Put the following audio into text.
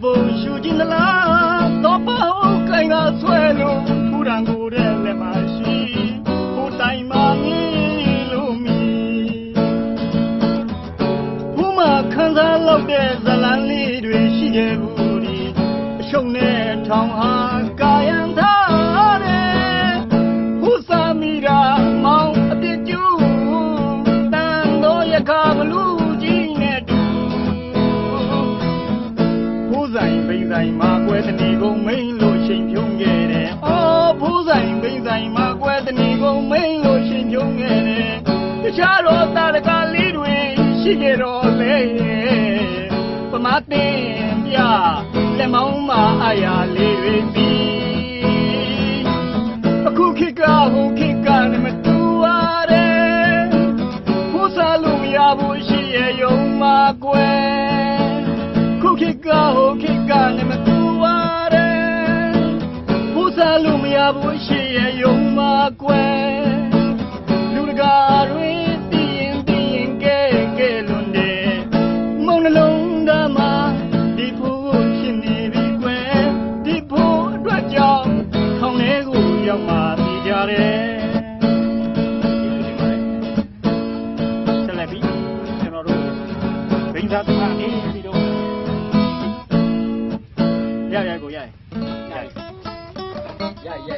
ပုံရှူခြင်းလားတော့ပေါ့ကိုင်ကဆွဲလို့ထူရန်ကိုတဲ့လက်မရှိကိုတိုင်မမီလို့မီဘုမခန်းစားလောက်တဲ့ဇလန်းလေးတွေရှိခဲ့ဘူးဒီအရှုံနဲ့ထောင်ဟာကာယံသား ဆိုင်ဘိန်းဆိုင်မှာကွဲတဏီကုန်မိန်လို့ရှိန်ဖြုံးခဲ့တယ်။အော်ဖိုးဆိုင်ဘိန်းဆိုင်မှာကွဲတဏီကုန်မိန်လို့ရှိန်ဖြုံးခဲ့တယ်။တခြားတော့တာရကလေးတွေရှိခဲ့တော့လေ။ပမတင်ပြလက်မောင်းမှာအရာ စားလို့မရဘူးရှေ့ရဲ့ယုံမှာကွယ်လူတကာတွေသိရင်သိရင်ကဲကဲလွန်တယ်မုံနှလုံးသားမှာဒီဖို့ဖြစ်နေပြီကွယ်ဒီဖို့အတွက်ကြောင့်ခေါင်းလေးကိုရောက်မှပြီးကြတယ်သာသနာအေးပြီးတော့ရရကိုရရ Yeah, yeah.